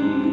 you.